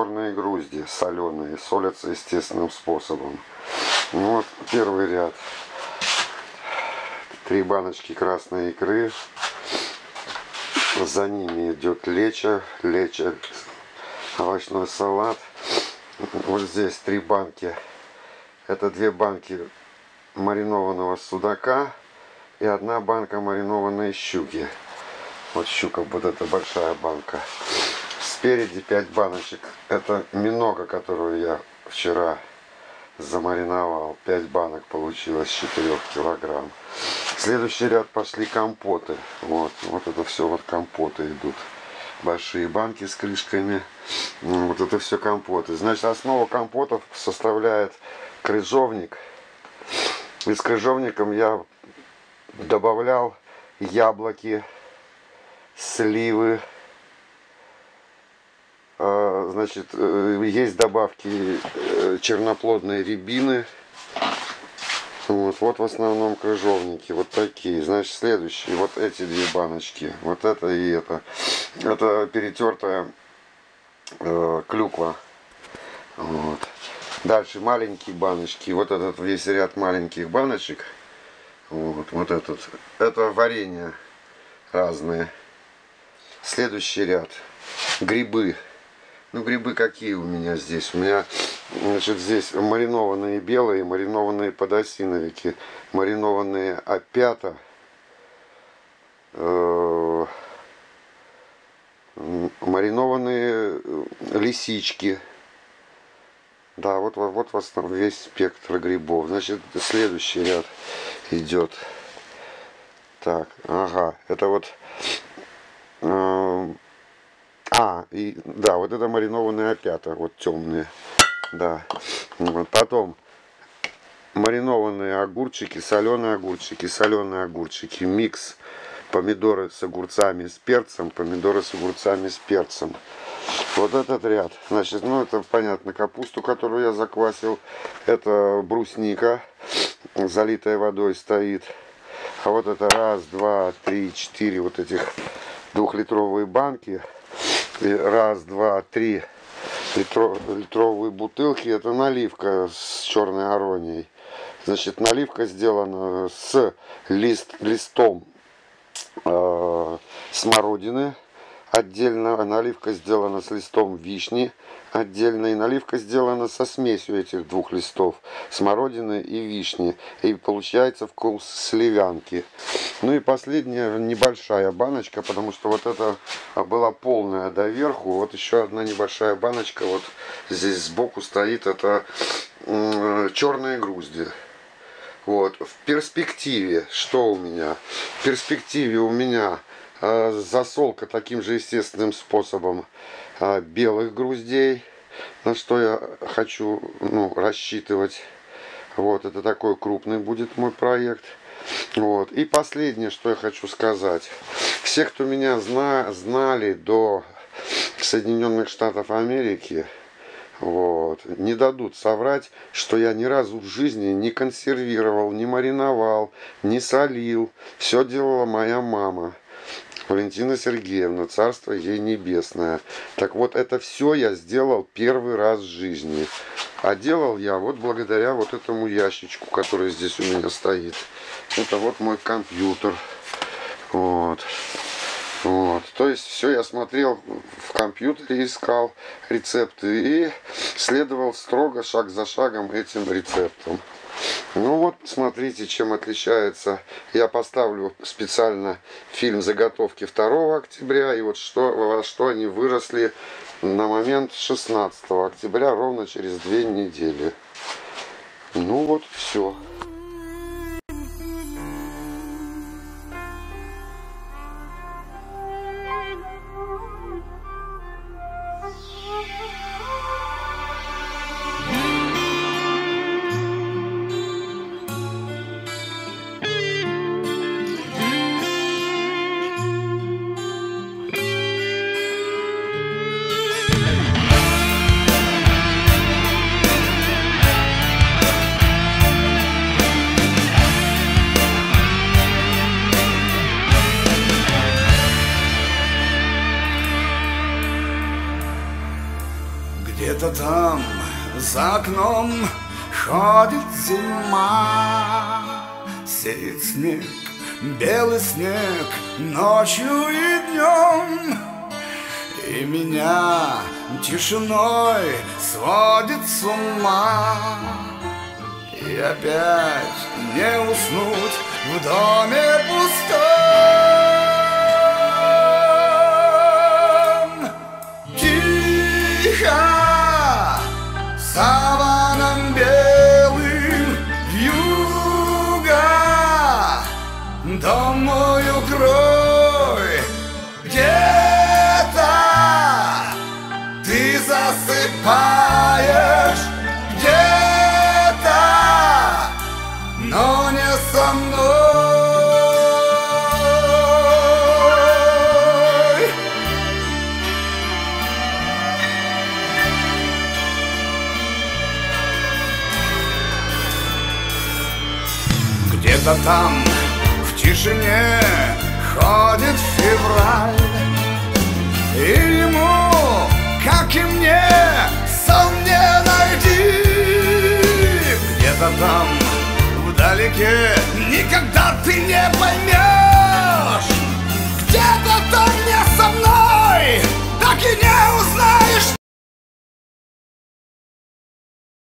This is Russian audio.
Черные грузди соленые, солятся естественным способом. Вот первый ряд. Три баночки красной икры. За ними идет леча, леча, овощной салат. Вот здесь три банки. Это две банки маринованного судака и одна банка маринованной щуки. Вот щука, вот эта большая банка. Спереди 5 баночек. Это минога, которую я вчера замариновал. 5 банок получилось 4 килограмм. Следующий ряд пошли компоты. Вот, вот это все вот компоты идут. Большие банки с крышками. Вот это все компоты. Значит, основа компотов составляет крыжовник. И с крыжовником я добавлял яблоки, сливы, значит, э, есть добавки э, черноплодной рябины. Вот, вот в основном крыжовники, вот такие. Значит, следующие, вот эти две баночки, вот это и это. Это перетертая э, клюква. Вот. Дальше маленькие баночки, вот этот весь ряд маленьких баночек. Вот, вот этот. Это варенье разные. Следующий ряд. Грибы ну, грибы какие у меня здесь? У меня, значит, здесь маринованные белые, маринованные подосиновики, маринованные опята, э, маринованные лисички. Да, вот, вот, вот в основном весь спектр грибов. Значит, следующий ряд идет. Так, ага, это вот а, и да, вот это маринованные опята, вот темные. Да. Вот. Потом маринованные огурчики, соленые огурчики, соленые огурчики, микс помидоры с огурцами, с перцем, помидоры с огурцами, с перцем. Вот этот ряд. Значит, ну это понятно, капусту, которую я заквасил. Это брусника, залитая водой стоит. А вот это раз, два, три, четыре вот этих двухлитровые банки раз, два, три литровые бутылки. Это наливка с черной аронией. Значит, наливка сделана с лист, листом э, смородины. Отдельно наливка сделана с листом вишни. Отдельно и наливка сделана со смесью этих двух листов. Смородины и вишни. И получается вкус сливянки. Ну и последняя небольшая баночка, потому что вот это была полная доверху. Вот еще одна небольшая баночка. Вот здесь сбоку стоит. Это черные грузди. Вот. В перспективе, что у меня? В перспективе у меня засолка таким же естественным способом э, белых груздей, на что я хочу ну, рассчитывать. Вот, это такой крупный будет мой проект. Вот. И последнее, что я хочу сказать. Все, кто меня зна знали до Соединенных Штатов Америки, вот, не дадут соврать, что я ни разу в жизни не консервировал, не мариновал, не солил. Все делала моя мама. Валентина Сергеевна, царство ей небесное. Так вот, это все я сделал первый раз в жизни. А делал я вот благодаря вот этому ящичку, который здесь у меня стоит. Это вот мой компьютер. Вот. Вот. То есть все я смотрел в компьютере, искал рецепты и следовал строго шаг за шагом этим рецептам. Ну вот, смотрите, чем отличается. Я поставлю специально фильм «Заготовки 2 октября». И вот что, во что они выросли на момент 16 октября, ровно через две недели. Ну вот, все. Где-то там за окном ходит зима. Сеет снег, белый снег ночью и днем. И меня тишиной сводит с ума. И опять не уснуть в доме пустом засыпаешь где-то Но не со мной. Где-то там в тишине ходит февраль. И ему, как и сам не найди. Где-то там, вдалеке Никогда ты не поймешь. Где-то там не со мной